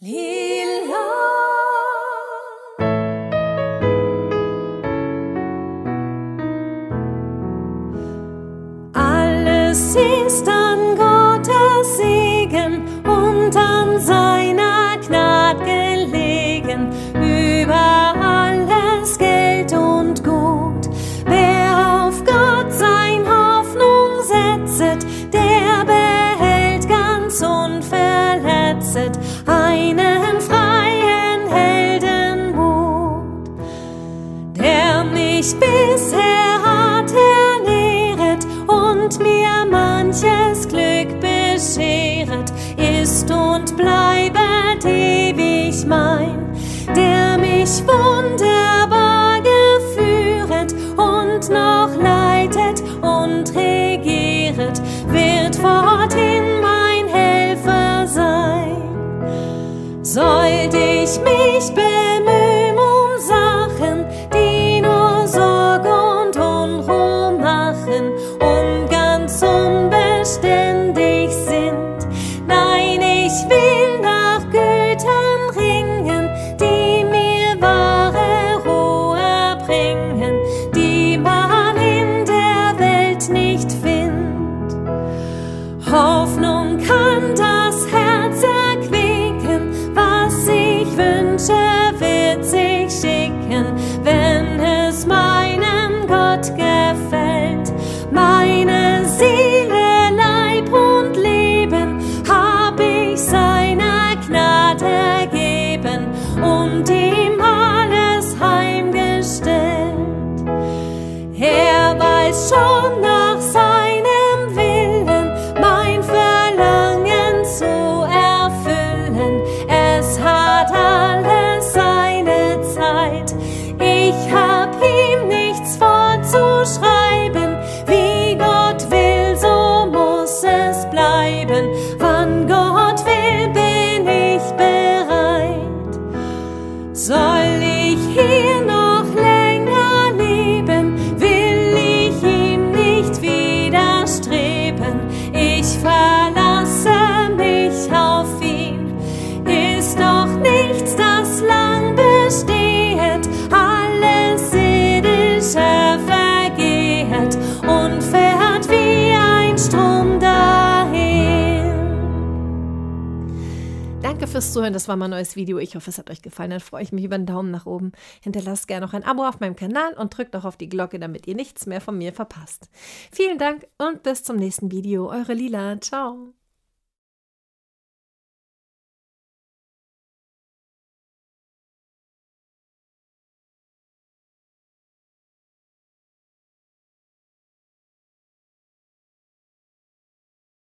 Lila. Alles ist an einen freien Heldenmut, der mich bisher hat ernähret und mir manches Glück bescheret, ist und bleibet ewig mein, der mich wunderbar geführet und noch leitet und regieret, Sollt ich mich bemühen Es hat alles Danke fürs Zuhören, das war mein neues Video. Ich hoffe, es hat euch gefallen. Dann freue ich mich über einen Daumen nach oben. Hinterlasst gerne noch ein Abo auf meinem Kanal und drückt auch auf die Glocke, damit ihr nichts mehr von mir verpasst. Vielen Dank und bis zum nächsten Video. Eure Lila. Ciao.